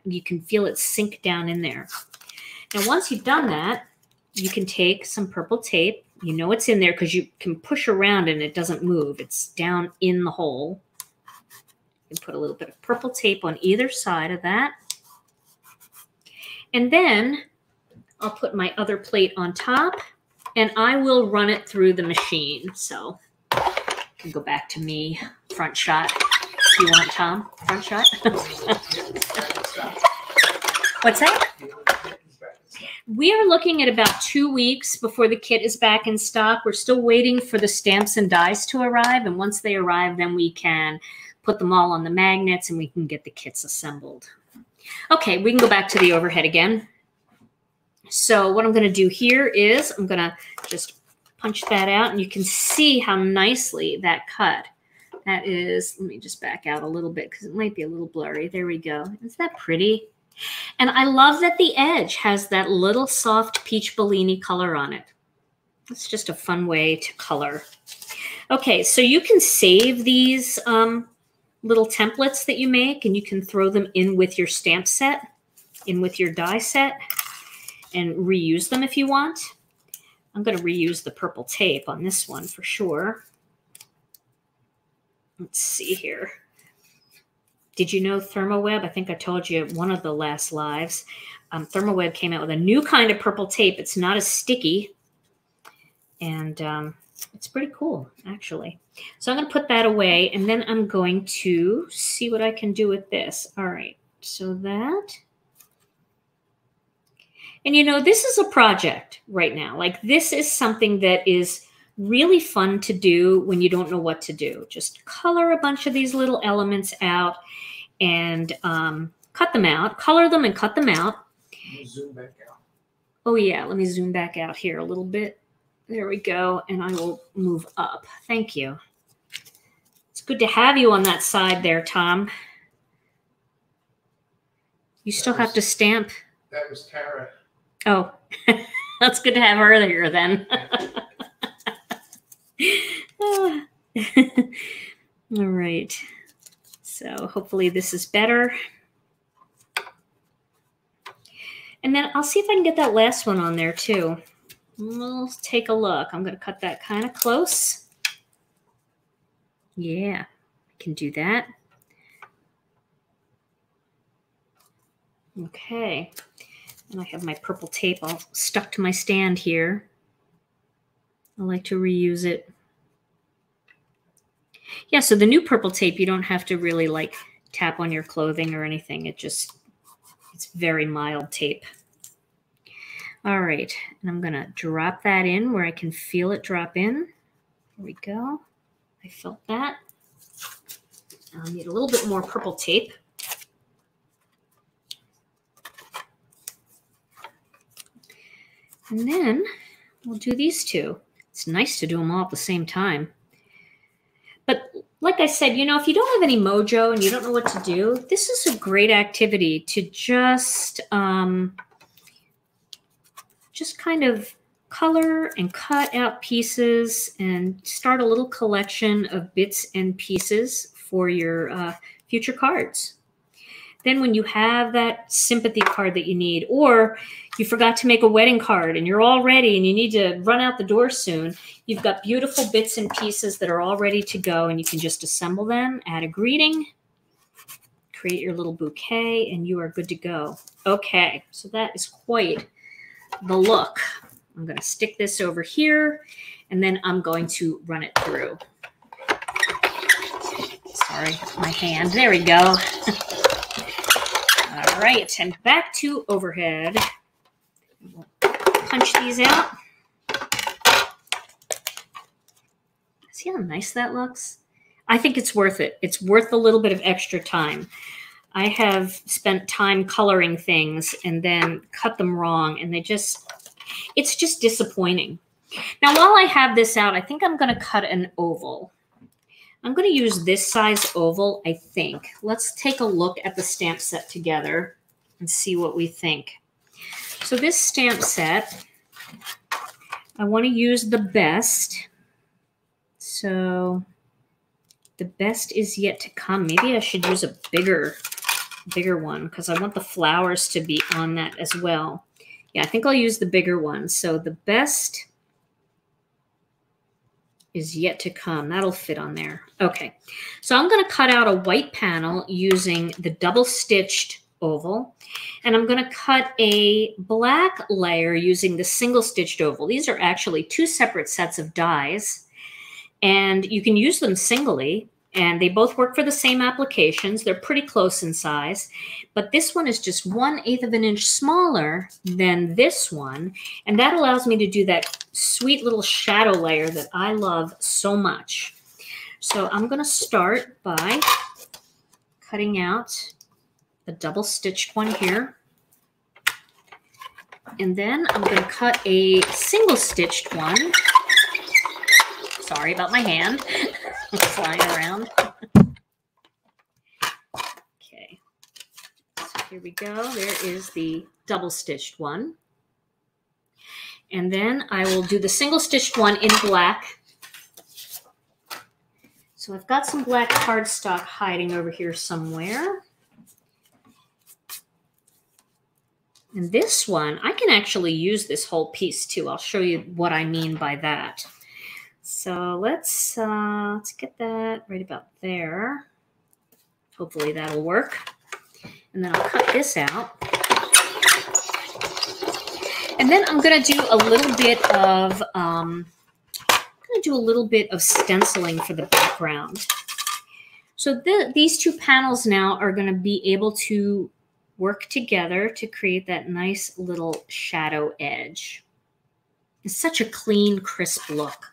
You can feel it sink down in there. Now, once you've done that, you can take some purple tape. You know it's in there because you can push around and it doesn't move. It's down in the hole. You can put a little bit of purple tape on either side of that. And then I'll put my other plate on top and I will run it through the machine. So go back to me front shot. If you want, Tom? Front shot? What's that? We are looking at about two weeks before the kit is back in stock. We're still waiting for the stamps and dies to arrive. And once they arrive, then we can put them all on the magnets and we can get the kits assembled. Okay, we can go back to the overhead again. So what I'm going to do here is I'm going to just punch that out and you can see how nicely that cut. That is, let me just back out a little bit because it might be a little blurry. There we go. Is that pretty? And I love that the edge has that little soft peach Bellini color on it. It's just a fun way to color. Okay, so you can save these um, little templates that you make and you can throw them in with your stamp set, in with your die set and reuse them if you want. I'm going to reuse the purple tape on this one for sure. Let's see here. Did you know ThermoWeb? I think I told you one of the last lives. Um, ThermoWeb came out with a new kind of purple tape. It's not as sticky. And um, it's pretty cool, actually. So I'm going to put that away. And then I'm going to see what I can do with this. All right. So that and you know, this is a project right now. Like this is something that is really fun to do when you don't know what to do. Just color a bunch of these little elements out and um, cut them out, color them and cut them out. Zoom back out. Oh yeah, let me zoom back out here a little bit. There we go. And I will move up. Thank you. It's good to have you on that side there, Tom. You still have to stamp. That was Tara. Oh, that's good to have earlier then. All right. So hopefully this is better. And then I'll see if I can get that last one on there too. We'll take a look. I'm going to cut that kind of close. Yeah, I can do that. Okay. And I have my purple tape all stuck to my stand here. I like to reuse it. Yeah, so the new purple tape, you don't have to really like tap on your clothing or anything. It just, it's very mild tape. All right, and I'm gonna drop that in where I can feel it drop in. There we go. I felt that. I'll need a little bit more purple tape. And then we'll do these two. It's nice to do them all at the same time. But like I said, you know, if you don't have any mojo and you don't know what to do, this is a great activity to just um, just kind of color and cut out pieces and start a little collection of bits and pieces for your uh, future cards. Then when you have that sympathy card that you need, or you forgot to make a wedding card and you're all ready and you need to run out the door soon, you've got beautiful bits and pieces that are all ready to go and you can just assemble them, add a greeting, create your little bouquet, and you are good to go. Okay, so that is quite the look. I'm going to stick this over here and then I'm going to run it through. Sorry, my hand. There we go. All right, and back to overhead. Punch these out. See how nice that looks? I think it's worth it. It's worth a little bit of extra time. I have spent time coloring things and then cut them wrong, and they just it's just disappointing. Now, while I have this out, I think I'm going to cut an oval. I'm going to use this size oval, I think. Let's take a look at the stamp set together and see what we think. So this stamp set, I want to use the best. So the best is yet to come. Maybe I should use a bigger, bigger one because I want the flowers to be on that as well. Yeah, I think I'll use the bigger one. So the best is yet to come. That'll fit on there. Okay, so I'm going to cut out a white panel using the double stitched oval. And I'm going to cut a black layer using the single stitched oval. These are actually two separate sets of dies. And you can use them singly and they both work for the same applications. They're pretty close in size, but this one is just one eighth of an inch smaller than this one. And that allows me to do that sweet little shadow layer that I love so much. So I'm going to start by cutting out the double stitched one here. And then I'm going to cut a single stitched one. Sorry about my hand. flying around. okay, so here we go. There is the double stitched one. And then I will do the single stitched one in black. So I've got some black cardstock hiding over here somewhere. And this one, I can actually use this whole piece too. I'll show you what I mean by that. So let's uh, let's get that right about there. Hopefully that'll work. And then I'll cut this out. And then I'm going to do a little bit of um, I'm going to do a little bit of stenciling for the background. So the, these two panels now are going to be able to work together to create that nice little shadow edge. It's such a clean, crisp look.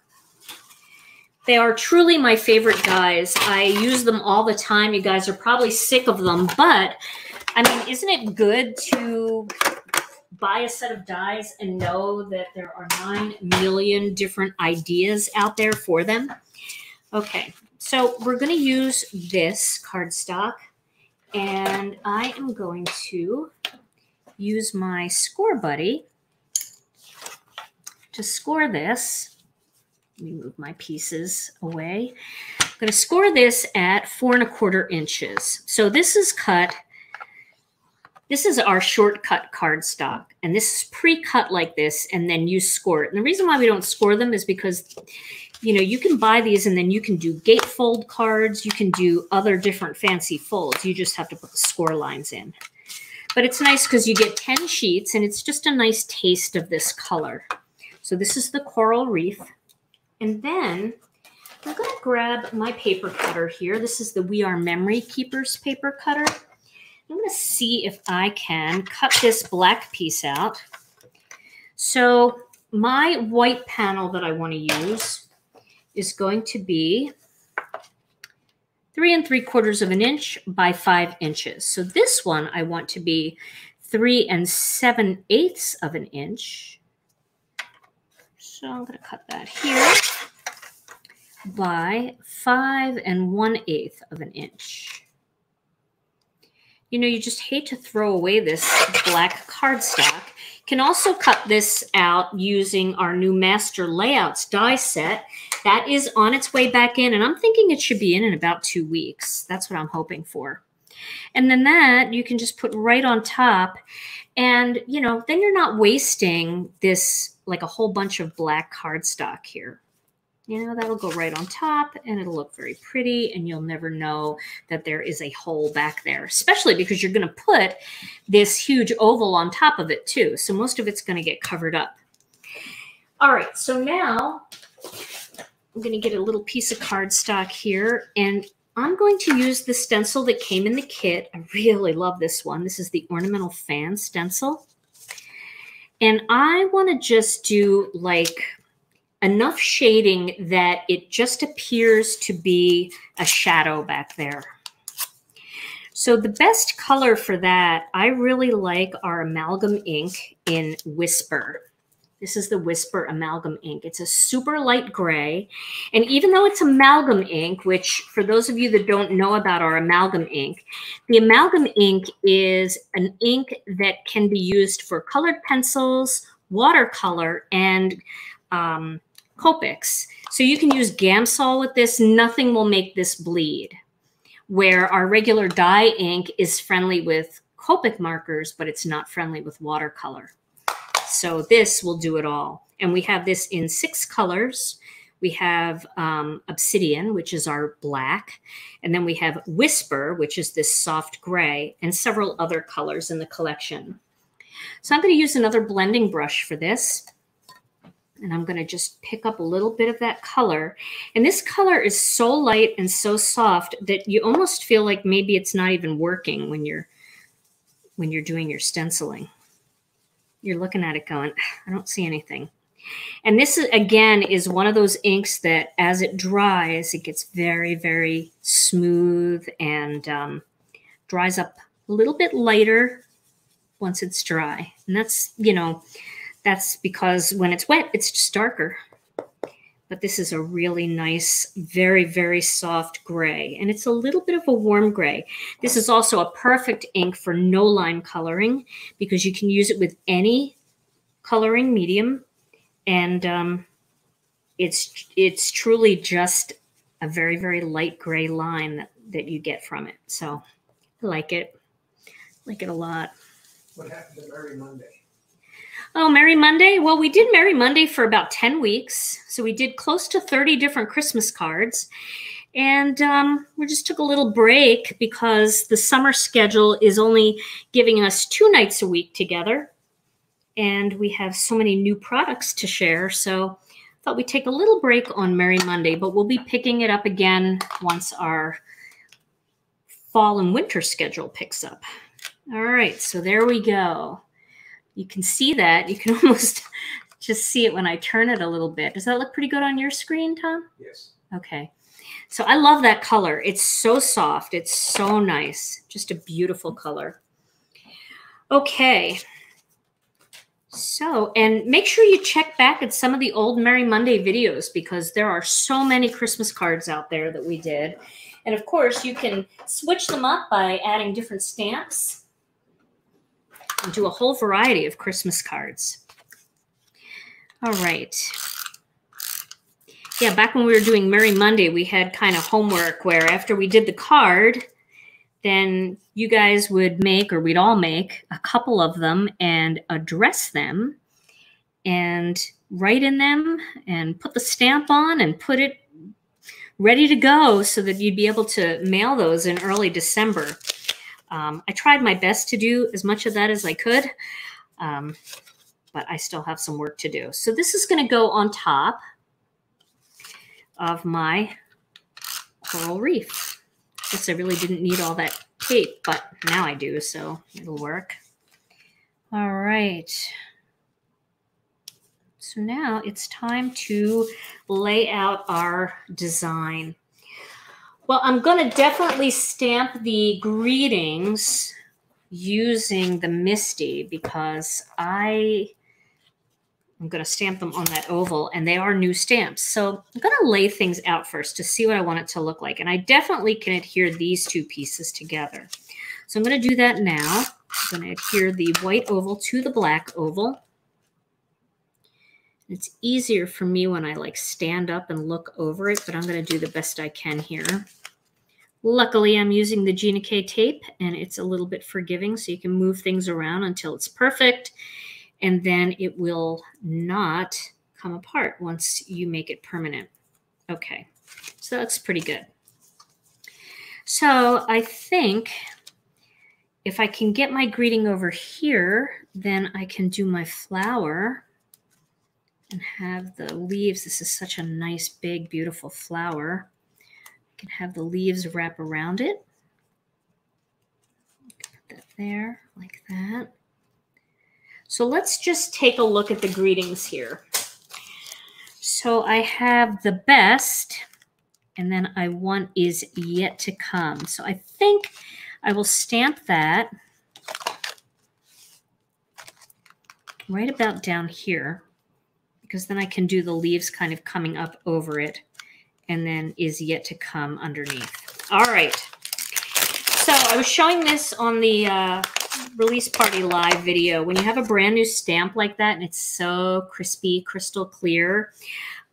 They are truly my favorite dies. I use them all the time. You guys are probably sick of them, but I mean, isn't it good to buy a set of dies and know that there are 9 million different ideas out there for them? Okay, so we're going to use this cardstock and I am going to use my score buddy to score this let me move my pieces away. I'm going to score this at four and a quarter inches. So this is cut. This is our shortcut cardstock, and this is pre-cut like this, and then you score it. And the reason why we don't score them is because, you know, you can buy these and then you can do gatefold cards. You can do other different fancy folds. You just have to put the score lines in. But it's nice because you get 10 sheets, and it's just a nice taste of this color. So this is the coral reef. And then I'm going to grab my paper cutter here. This is the We Are Memory Keepers paper cutter. I'm going to see if I can cut this black piece out. So my white panel that I want to use is going to be three and three quarters of an inch by five inches. So this one I want to be three and seven eighths of an inch so I'm going to cut that here. by five and one eighth of an inch. You know, you just hate to throw away this black cardstock. Can also cut this out using our new Master Layouts die set. That is on its way back in, and I'm thinking it should be in in about two weeks. That's what I'm hoping for. And then that you can just put right on top. And, you know, then you're not wasting this like a whole bunch of black cardstock here. You know, that'll go right on top and it'll look very pretty and you'll never know that there is a hole back there, especially because you're going to put this huge oval on top of it too. So most of it's going to get covered up. All right, so now I'm going to get a little piece of cardstock here and I'm going to use the stencil that came in the kit. I really love this one. This is the ornamental fan stencil. And I want to just do like enough shading that it just appears to be a shadow back there. So the best color for that, I really like our amalgam ink in Whisper. This is the Whisper Amalgam ink. It's a super light gray. And even though it's amalgam ink, which for those of you that don't know about our amalgam ink, the amalgam ink is an ink that can be used for colored pencils, watercolor, and um, Copics. So you can use Gamsol with this. Nothing will make this bleed. Where our regular dye ink is friendly with Copic markers, but it's not friendly with watercolor. So this will do it all. And we have this in six colors. We have um, Obsidian, which is our black. And then we have Whisper, which is this soft gray, and several other colors in the collection. So I'm going to use another blending brush for this. And I'm going to just pick up a little bit of that color. And this color is so light and so soft that you almost feel like maybe it's not even working when you're when you're doing your stenciling. You're looking at it going, I don't see anything. And this is, again is one of those inks that as it dries, it gets very, very smooth and um, dries up a little bit lighter once it's dry. And that's, you know, that's because when it's wet, it's just darker. But this is a really nice, very, very soft gray. And it's a little bit of a warm gray. This is also a perfect ink for no line coloring because you can use it with any coloring medium. And um, it's, it's truly just a very, very light gray line that, that you get from it. So I like it. I like it a lot. What happened to Merry Monday? Oh, Merry Monday. Well, we did Merry Monday for about 10 weeks. So we did close to 30 different Christmas cards. And um, we just took a little break because the summer schedule is only giving us two nights a week together. And we have so many new products to share. So I thought we'd take a little break on Merry Monday, but we'll be picking it up again once our fall and winter schedule picks up. All right, so there we go you can see that. You can almost just see it when I turn it a little bit. Does that look pretty good on your screen, Tom? Yes. Okay. So I love that color. It's so soft. It's so nice. Just a beautiful color. Okay. So, and make sure you check back at some of the old Merry Monday videos because there are so many Christmas cards out there that we did. And of course, you can switch them up by adding different stamps and do a whole variety of Christmas cards. All right. Yeah, back when we were doing Merry Monday, we had kind of homework where after we did the card, then you guys would make, or we'd all make, a couple of them and address them and write in them and put the stamp on and put it ready to go so that you'd be able to mail those in early December. Um, I tried my best to do as much of that as I could, um, but I still have some work to do. So this is going to go on top of my coral reef. Guess I really didn't need all that tape, but now I do, so it'll work. All right. So now it's time to lay out our design. Well, I'm going to definitely stamp the greetings using the MISTI because I I'm going to stamp them on that oval and they are new stamps. So I'm going to lay things out first to see what I want it to look like. And I definitely can adhere these two pieces together. So I'm going to do that now. I'm going to adhere the white oval to the black oval. It's easier for me when I like stand up and look over it, but I'm going to do the best I can here. Luckily, I'm using the Gina K tape and it's a little bit forgiving so you can move things around until it's perfect and then it will not come apart once you make it permanent. Okay, so that's pretty good. So I think if I can get my greeting over here, then I can do my flower and have the leaves. This is such a nice, big, beautiful flower. Can have the leaves wrap around it. Put that there, like that. So let's just take a look at the greetings here. So I have the best, and then I want is yet to come. So I think I will stamp that right about down here because then I can do the leaves kind of coming up over it and then is yet to come underneath. All right. So I was showing this on the uh, release party live video. When you have a brand new stamp like that and it's so crispy, crystal clear,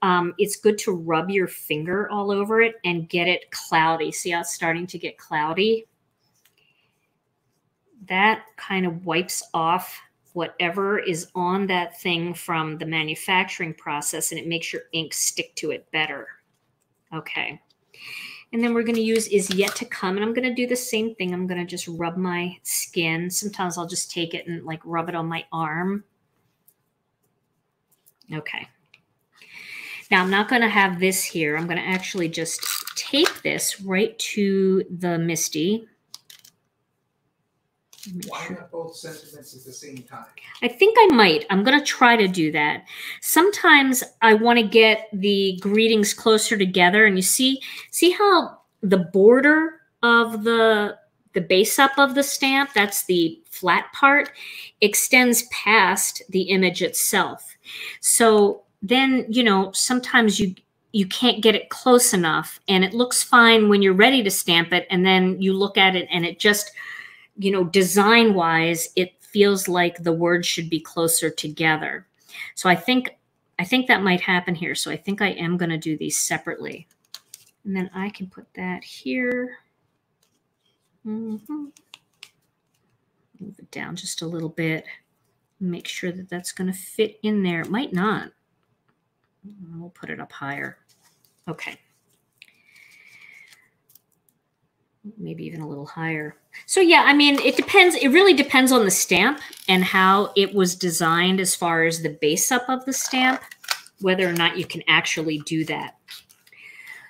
um, it's good to rub your finger all over it and get it cloudy. See how it's starting to get cloudy? That kind of wipes off whatever is on that thing from the manufacturing process and it makes your ink stick to it better. Okay. And then we're going to use is yet to come. And I'm going to do the same thing. I'm going to just rub my skin. Sometimes I'll just take it and like rub it on my arm. Okay. Now I'm not going to have this here. I'm going to actually just tape this right to the MISTI. Why not both sentiments at the same time? I think I might. I'm going to try to do that. Sometimes I want to get the greetings closer together and you see see how the border of the the base up of the stamp, that's the flat part, extends past the image itself. So then, you know, sometimes you you can't get it close enough and it looks fine when you're ready to stamp it and then you look at it and it just you know, design wise, it feels like the words should be closer together. So I think I think that might happen here. So I think I am going to do these separately. And then I can put that here. Mm -hmm. Move it down just a little bit. Make sure that that's going to fit in there. It might not. We'll put it up higher. Okay. maybe even a little higher. So yeah, I mean, it depends. It really depends on the stamp and how it was designed as far as the base up of the stamp, whether or not you can actually do that.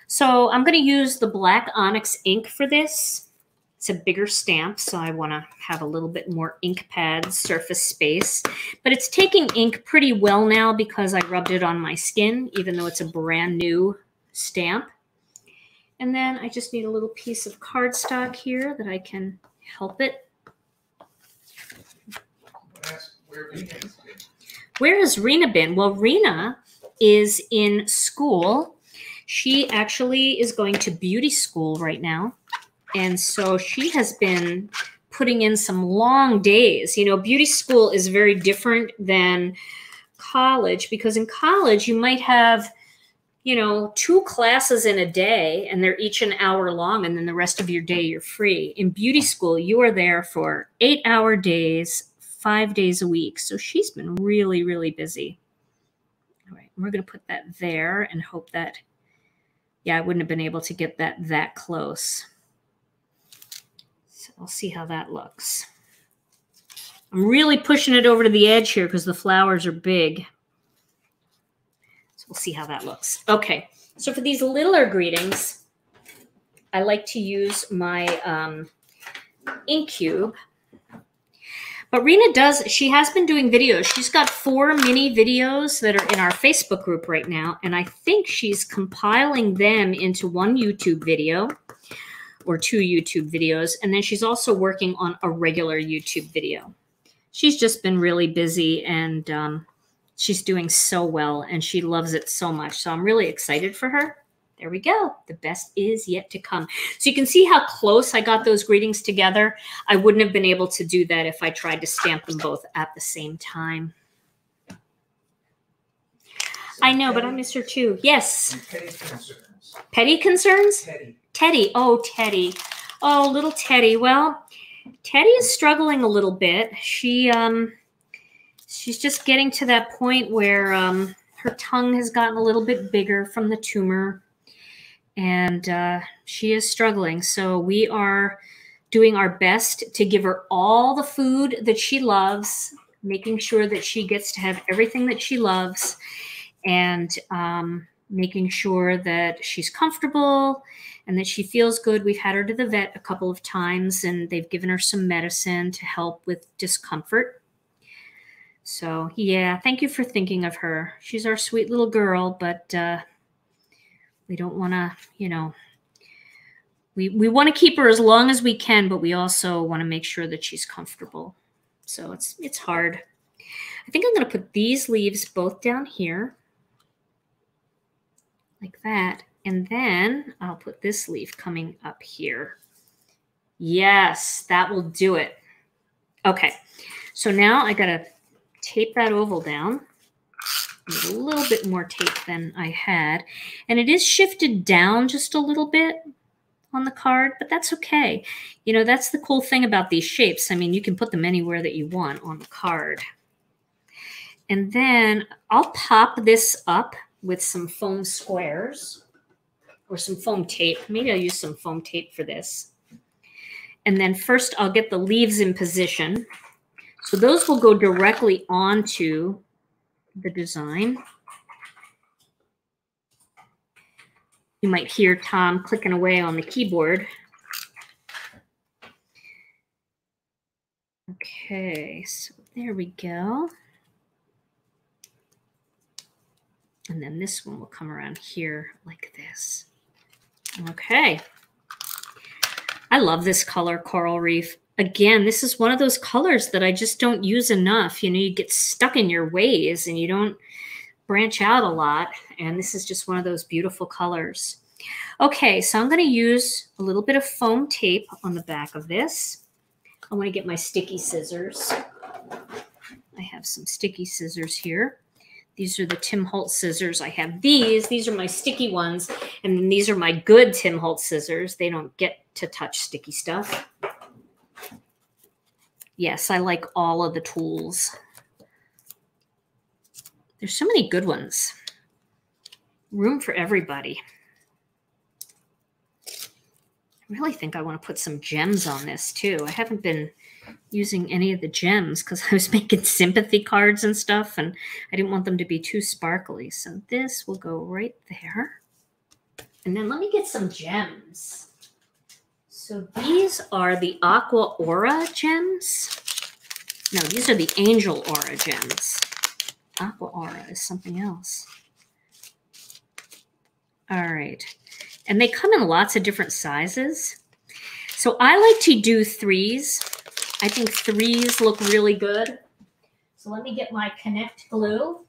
So I'm going to use the black onyx ink for this. It's a bigger stamp, so I want to have a little bit more ink pad surface space. But it's taking ink pretty well now because I rubbed it on my skin, even though it's a brand new stamp. And then I just need a little piece of cardstock here that I can help it. Where has Rena been? Well, Rena is in school. She actually is going to beauty school right now. And so she has been putting in some long days. You know, beauty school is very different than college because in college you might have you know, two classes in a day and they're each an hour long, and then the rest of your day you're free. In beauty school, you are there for eight hour days, five days a week. So she's been really, really busy. All right, we're going to put that there and hope that, yeah, I wouldn't have been able to get that that close. So I'll see how that looks. I'm really pushing it over to the edge here because the flowers are big. We'll see how that looks. Okay, so for these littler greetings, I like to use my um, Inkcube. But Rena does, she has been doing videos. She's got four mini videos that are in our Facebook group right now. And I think she's compiling them into one YouTube video or two YouTube videos. And then she's also working on a regular YouTube video. She's just been really busy and um, she's doing so well and she loves it so much. So I'm really excited for her. There we go. The best is yet to come. So you can see how close I got those greetings together. I wouldn't have been able to do that if I tried to stamp them both at the same time. I know, but I miss her too. Yes. Petty concerns. Petty concerns? Petty. Teddy. Oh, Teddy. Oh, little Teddy. Well, Teddy is struggling a little bit. She um she's just getting to that point where um her tongue has gotten a little bit bigger from the tumor and uh, she is struggling. So we are doing our best to give her all the food that she loves, making sure that she gets to have everything that she loves, and um, making sure that she's comfortable and that she feels good. We've had her to the vet a couple of times, and they've given her some medicine to help with discomfort. So, yeah, thank you for thinking of her. She's our sweet little girl, but uh, we don't want to, you know, we, we want to keep her as long as we can, but we also want to make sure that she's comfortable. So it's it's hard. I think I'm going to put these leaves both down here like that. And then I'll put this leaf coming up here. Yes, that will do it. Okay, so now I got to tape that oval down a little bit more tape than I had. And it is shifted down just a little bit on the card, but that's okay. You know, that's the cool thing about these shapes. I mean, you can put them anywhere that you want on the card. And then I'll pop this up with some foam squares or some foam tape. Maybe I'll use some foam tape for this. And then first I'll get the leaves in position. So those will go directly onto the design. You might hear Tom clicking away on the keyboard. Okay, so there we go. And then this one will come around here like this. Okay. I love this color, Coral Reef again, this is one of those colors that I just don't use enough. You know, you get stuck in your ways and you don't branch out a lot. And this is just one of those beautiful colors. Okay, so I'm going to use a little bit of foam tape on the back of this. I want to get my sticky scissors. I have some sticky scissors here. These are the Tim Holtz scissors. I have these. These are my sticky ones. And these are my good Tim Holtz scissors. They don't get to touch sticky stuff. Yes, I like all of the tools. There's so many good ones. Room for everybody. I really think I want to put some gems on this too. I haven't been using any of the gems because I was making sympathy cards and stuff and I didn't want them to be too sparkly. So this will go right there. And then let me get some gems. So these are the Aqua Aura gems. No, these are the Angel Aura gems. Aqua Aura is something else. All right. And they come in lots of different sizes. So I like to do threes. I think threes look really good. So let me get my Connect glue.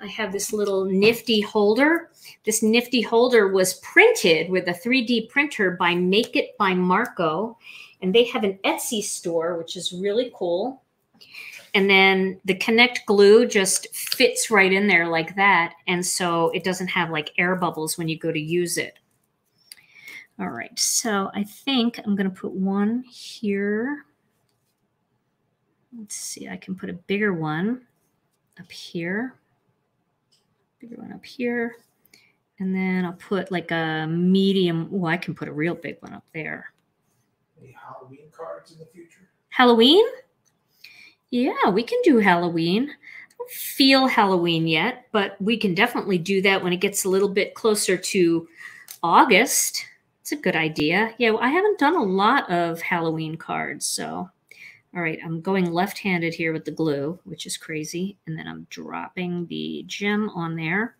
I have this little nifty holder. This nifty holder was printed with a 3D printer by Make It by Marco. And they have an Etsy store, which is really cool. And then the Connect glue just fits right in there like that. And so it doesn't have like air bubbles when you go to use it. All right, so I think I'm going to put one here. Let's see, I can put a bigger one up here bigger one up here. And then I'll put like a medium. Well, I can put a real big one up there. Any Halloween cards in the future? Halloween? Yeah, we can do Halloween. I don't feel Halloween yet, but we can definitely do that when it gets a little bit closer to August. It's a good idea. Yeah, I haven't done a lot of Halloween cards, so all right, I'm going left-handed here with the glue, which is crazy. And then I'm dropping the gem on there.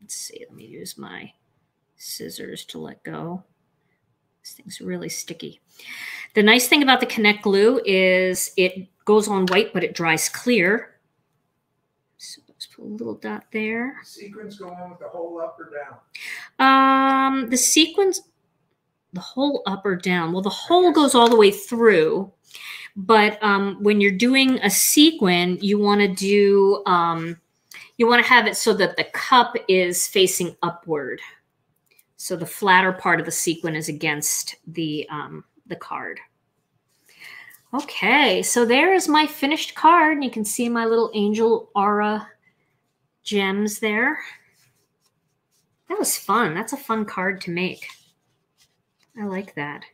Let's see, let me use my scissors to let go. This thing's really sticky. The nice thing about the Connect glue is it goes on white, but it dries clear. So let's put a little dot there. Sequins go on with the hole up or down? Um, the sequins, the hole up or down. Well, the hole goes all the way through, but um, when you're doing a sequin, you want to do um, you want to have it so that the cup is facing upward. So the flatter part of the sequin is against the um, the card. Okay, so there is my finished card. And you can see my little angel aura gems there. That was fun. That's a fun card to make. I like that.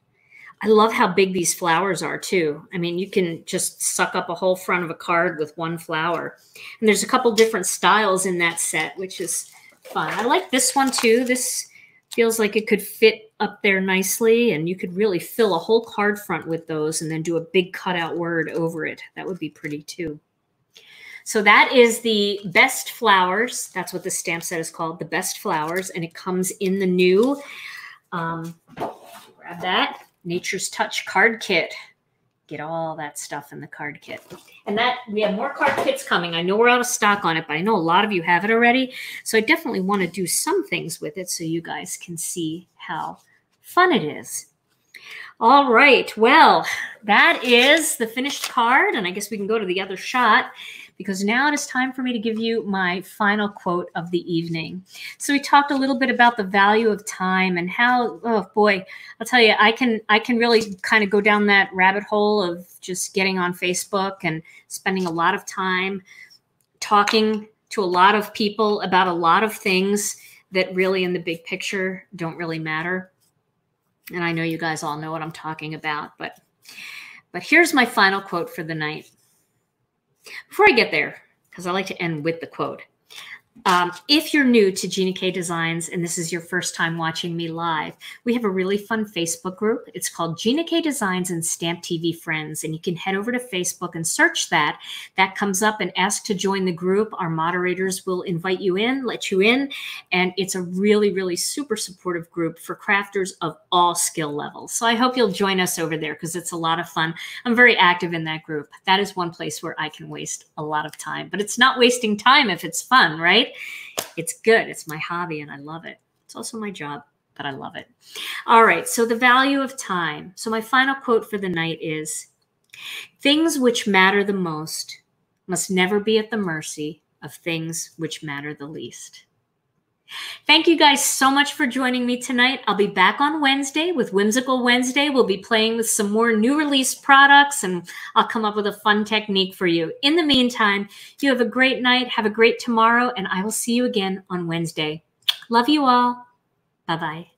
I love how big these flowers are too. I mean, you can just suck up a whole front of a card with one flower. And there's a couple different styles in that set, which is fun. I like this one too. This feels like it could fit up there nicely and you could really fill a whole card front with those and then do a big cutout word over it. That would be pretty too. So that is the best flowers. That's what the stamp set is called, the best flowers. And it comes in the new, um, grab that, Nature's Touch card kit. Get all that stuff in the card kit. And that we have more card kits coming. I know we're out of stock on it, but I know a lot of you have it already. So I definitely want to do some things with it so you guys can see how fun it is. All right. Well, that is the finished card. And I guess we can go to the other shot because now it is time for me to give you my final quote of the evening. So we talked a little bit about the value of time and how oh boy, I'll tell you I can I can really kind of go down that rabbit hole of just getting on Facebook and spending a lot of time talking to a lot of people about a lot of things that really in the big picture don't really matter. And I know you guys all know what I'm talking about, but but here's my final quote for the night. Before I get there, because I like to end with the quote, um, if you're new to Gina K Designs and this is your first time watching me live, we have a really fun Facebook group. It's called Gina K Designs and Stamp TV Friends. And you can head over to Facebook and search that. That comes up and ask to join the group. Our moderators will invite you in, let you in. And it's a really, really super supportive group for crafters of all skill levels. So I hope you'll join us over there because it's a lot of fun. I'm very active in that group. That is one place where I can waste a lot of time, but it's not wasting time if it's fun, right? It's good. It's my hobby and I love it. It's also my job, but I love it. All right. So, the value of time. So, my final quote for the night is Things which matter the most must never be at the mercy of things which matter the least. Thank you guys so much for joining me tonight. I'll be back on Wednesday with Whimsical Wednesday. We'll be playing with some more new release products and I'll come up with a fun technique for you. In the meantime, you have a great night, have a great tomorrow, and I will see you again on Wednesday. Love you all. Bye bye.